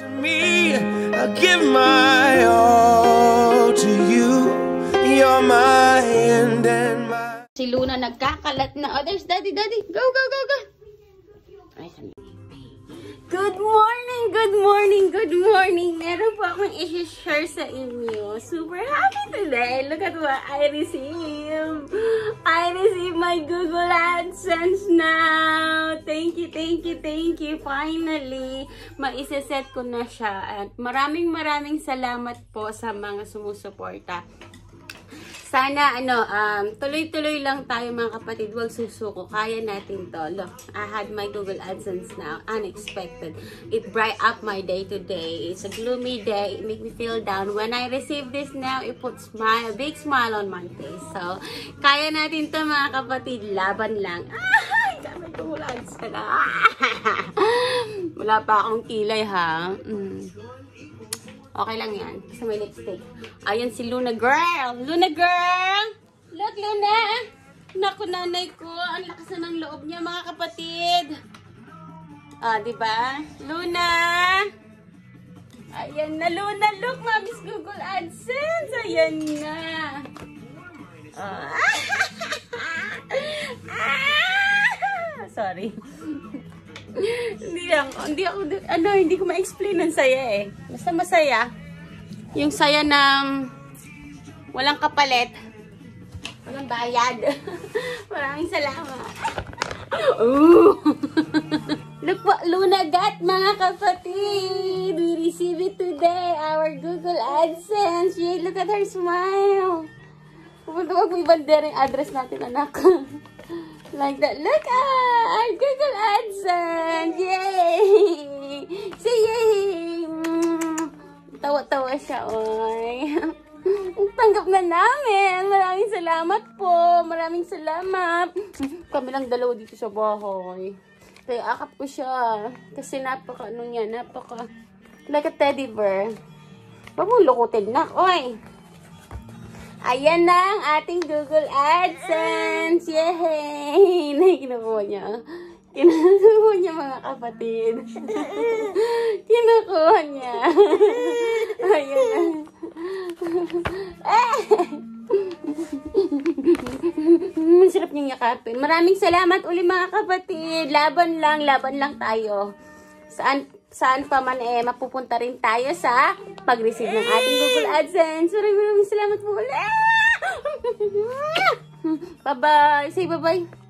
to me. I give my all to you. You're my end and my. Si Luna nagkakalat na. There's daddy, daddy. Go, go, go, go. Good morning, good morning, good morning. Meron po akong i-share sa inyo. Super happy today. Look at what I received. I received my Google AdSense now. Thank you, thank you, thank you. Finally, maiseset ko na siya. At maraming maraming salamat po sa mga sumusuporta. Sana, ano, um, tuloy-tuloy lang tayo mga kapatid. Huwag susuko. Kaya natin to. Look, I had my Google AdSense now. Unexpected. It bright up my day today. It's a gloomy day. It make me feel down. When I receive this now, it puts smile, a big smile on my face. So, kaya natin to mga kapatid. Laban lang. Ay, kami Google AdSense. Wala pa akong kilay, ha? Mm. Okay lang yan. Kasi may lipstick. Ayan si Luna Girl. Luna Girl! Look, Luna! Naku, nanay ko. Ang lakas na ng loob niya, mga kapatid. Ah, di ba? Luna! Ayan na, Luna. Look, Mami's Google AdSense. Ayan na. Ah. Ah! Sorry. Hindi ako, hindi ako, ano, hindi ko ma-explain ang saya eh. Basta masaya. Yung saya ng walang kapalit. Walang bayad. Maraming salamat. Ooh! Look what Luna got, mga kapatid! We receive it today, our Google AdSense. Yay, look at her smile. May bandera yung address natin, anak. like that. Look ah! Google AdSense! Yay! Say yay! Mm. Tawa-tawa siya, oy. Tanggap na namin. Maraming salamat po. Maraming salamat. Kami lang dalawa dito sa bahay. Kaya akap ko siya. Kasi napaka, ano niya, napaka, like a teddy bear. Huwag mo lukutin na, oy. Ayan na ang ating Google AdSense. Yay! Nakikinukuha niya. Kinukuha niya mga kapatid. Kinukuha niya. Ayan na. Eh! Masarap niyang yakapin. Maraming salamat uli mga kapatid. Laban lang, laban lang tayo. Saan saan pa man eh, mapupunta rin tayo sa pag-receive ng ating Google AdSense. Maraming maraming salamat po ulit. Bye-bye. Say bye-bye.